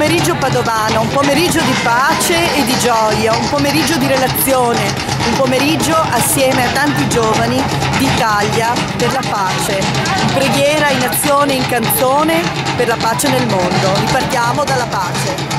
pomeriggio padovano, un pomeriggio di pace e di gioia, un pomeriggio di relazione, un pomeriggio assieme a tanti giovani d'Italia per la pace. In preghiera, in azione, in canzone per la pace nel mondo. Ripartiamo dalla pace.